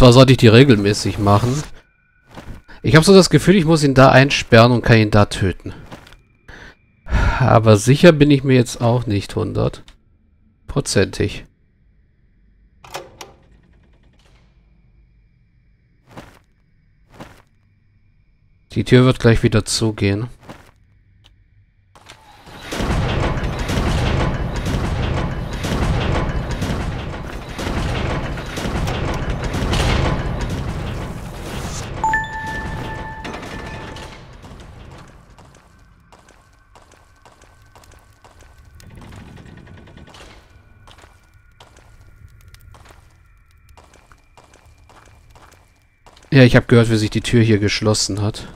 zwar sollte ich die regelmäßig machen. Ich habe so das Gefühl, ich muss ihn da einsperren und kann ihn da töten. Aber sicher bin ich mir jetzt auch nicht hundertprozentig. Die Tür wird gleich wieder zugehen. Ja, ich habe gehört, wie sich die Tür hier geschlossen hat.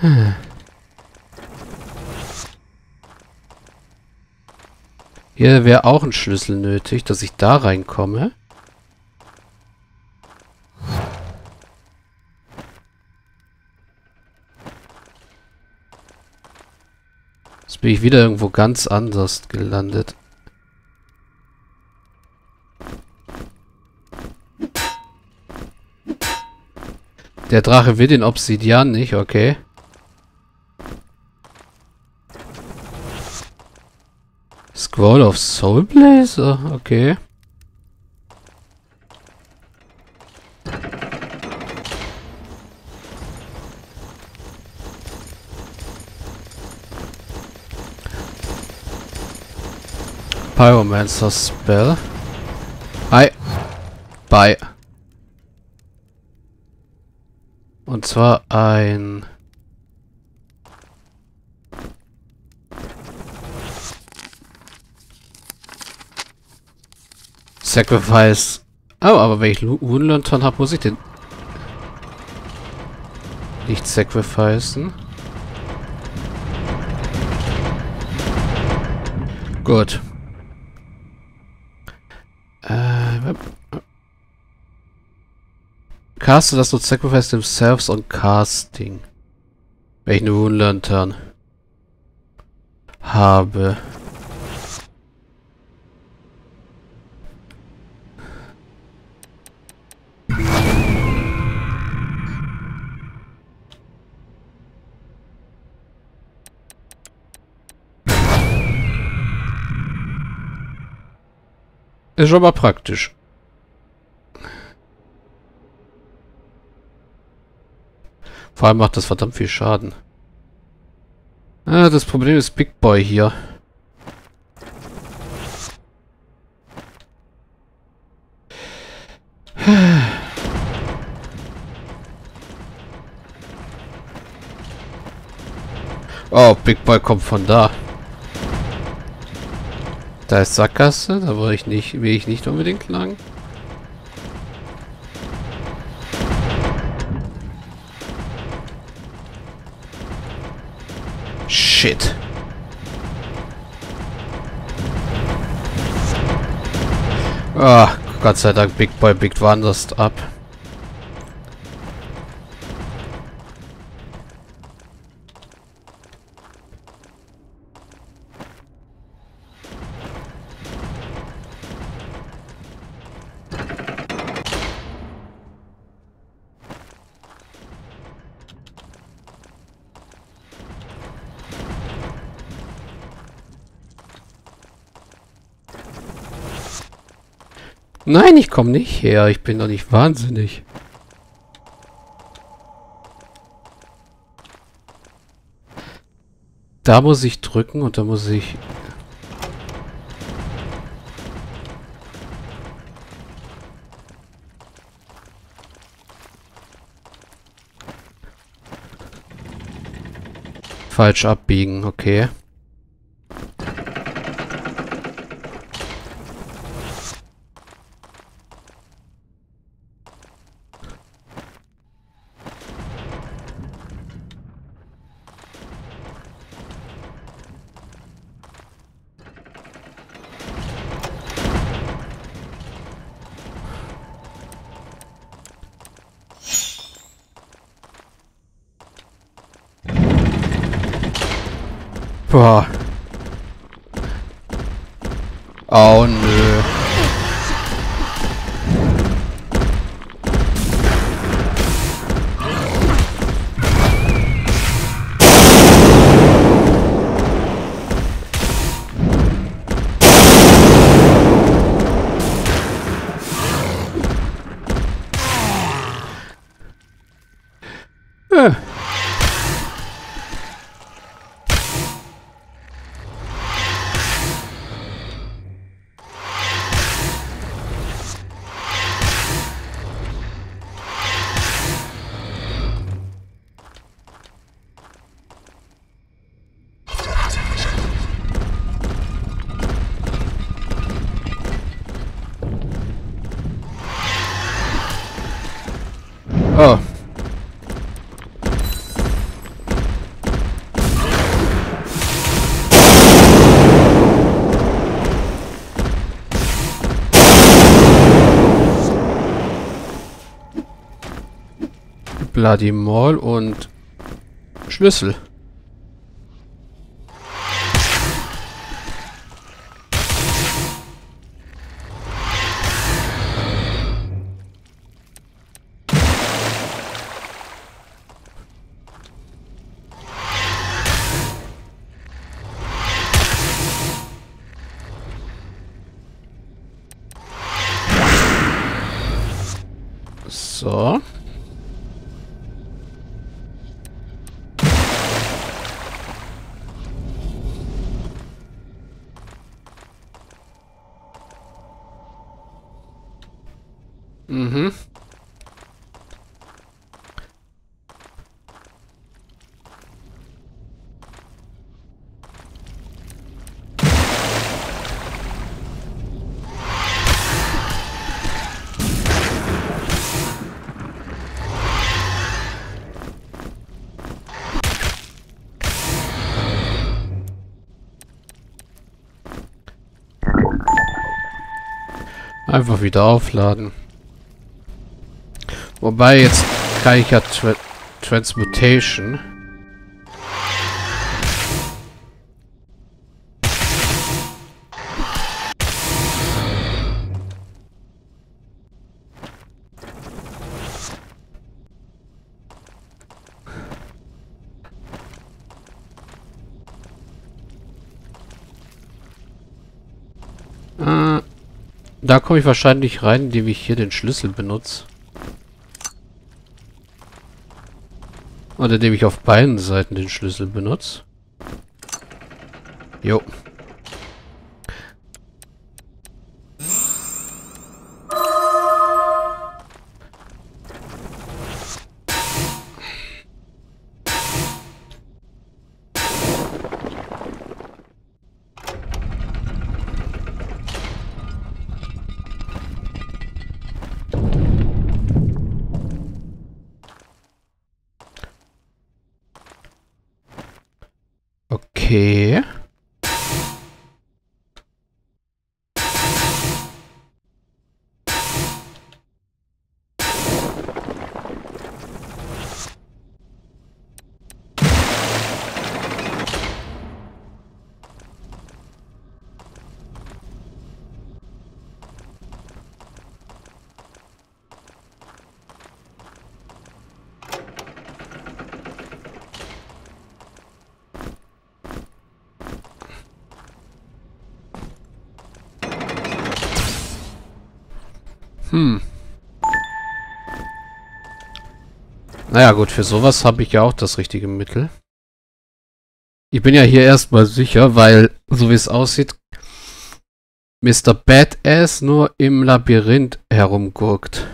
Hm. Hier wäre auch ein Schlüssel nötig, dass ich da reinkomme. Bin ich wieder irgendwo ganz anders gelandet. Der Drache will den Obsidian nicht, okay. Scroll of Soul Blazer, okay. Pyromancer Spell. Hi. Bye. Und zwar ein... Sacrifice. Oh, aber wenn ich Woundlantern habe, muss ich den... Nicht sacrificen. Gut. Caste das not sacrifice themselves on casting. Wenn ich eine Woundlantern habe. Ist aber praktisch. Vor allem macht das verdammt viel Schaden. Ah, das Problem ist Big Boy hier. Oh, Big Boy kommt von da. Da ist Sackgasse, da will ich nicht, will ich nicht unbedingt lang. Shit. Ah, Gott sei Dank, Big Boy biegt woanders ab. Nein, ich komme nicht her. Ich bin doch nicht wahnsinnig. Da muss ich drücken und da muss ich... Falsch abbiegen, okay. Boah. Oh nö. Äh. Oh. Bloody Mall und Schlüssel. Mhm. Einfach wieder aufladen. Wobei, jetzt kann ich ja Tra Transmutation. Äh, da komme ich wahrscheinlich rein, indem ich hier den Schlüssel benutze. Oder indem ich auf beiden Seiten den Schlüssel benutze. Jo. Okay. Hm. Naja gut, für sowas habe ich ja auch das richtige Mittel. Ich bin ja hier erstmal sicher, weil, so wie es aussieht, Mr. Badass nur im Labyrinth herumgurkt.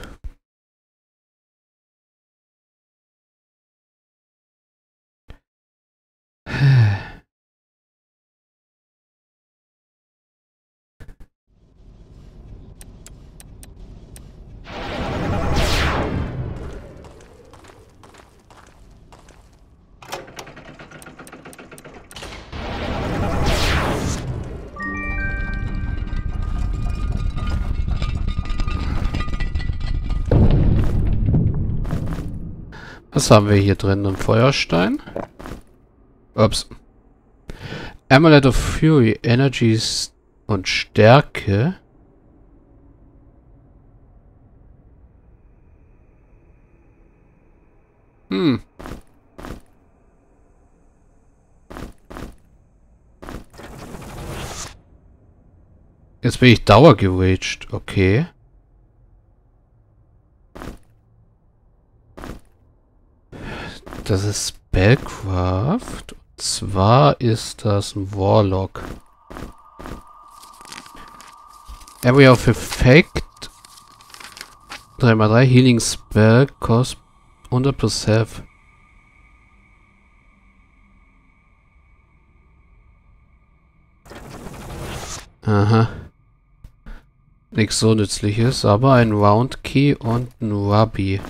Was haben wir hier drin? Ein Feuerstein? Ups. Amulet of Fury, Energies und Stärke. Hm. Jetzt bin ich dauergeraged. Okay. Das ist Spellcraft. Und zwar ist das ein Warlock. Area of Effect. 3x3 Healing Spell cost 100% Health. Aha. Nichts so nützliches, aber ein Round Key und ein Ruby.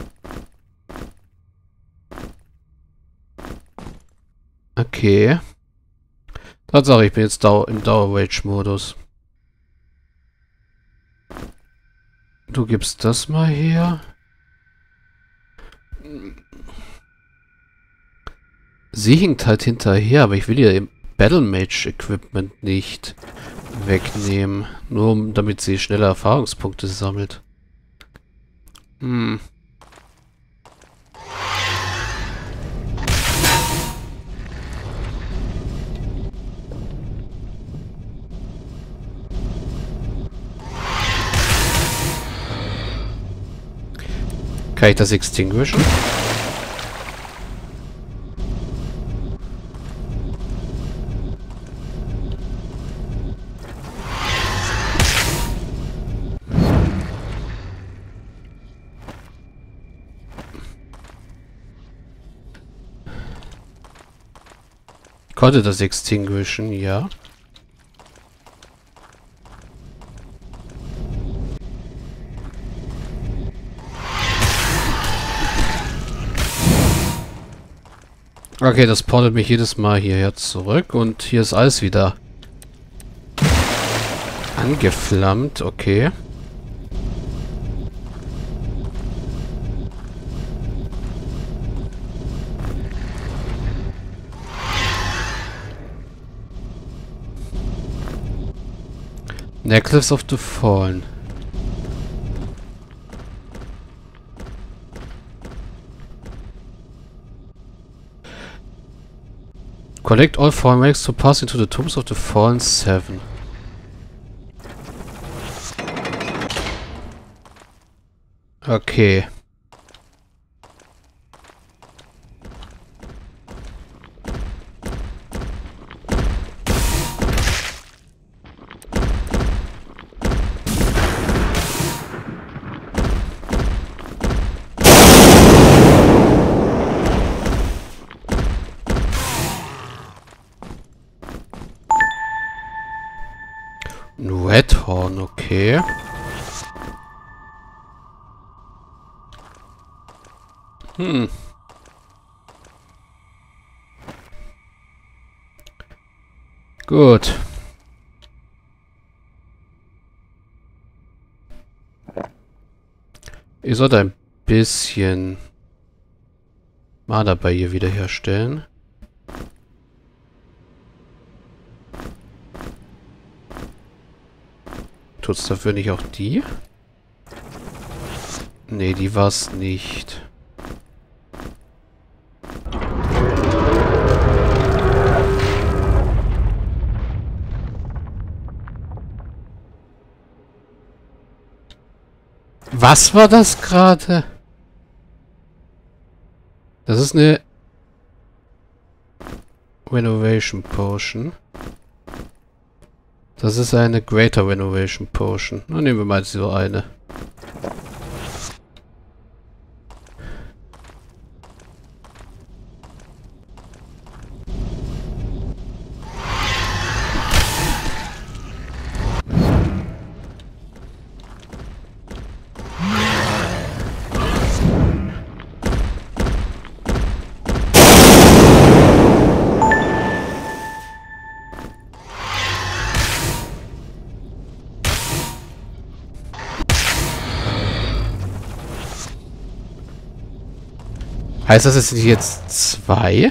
Okay. Tatsache, ich bin jetzt Dau im Dauer-Rage-Modus. Du gibst das mal her. Sie hinkt halt hinterher, aber ich will ihr Battle Mage Equipment nicht wegnehmen. Nur damit sie schneller Erfahrungspunkte sammelt. Hm. Kann ich das extinguishen? konnte das extinguishen, ja. Okay, das portet mich jedes Mal hierher zurück und hier ist alles wieder angeflammt, okay. Necklace of the Fallen. Collect all fallen relics to pass into the tombs of the fallen seven. Okay. Redhorn, okay. Hm. Gut. Ich sollte ein bisschen Mana bei ihr wiederherstellen. Tut's dafür nicht auch die? Nee, die war's nicht. Was war das gerade? Das ist eine Renovation Potion. Das ist eine Greater Renovation Potion. Dann nehmen wir mal so eine. Heißt das, es sind jetzt zwei?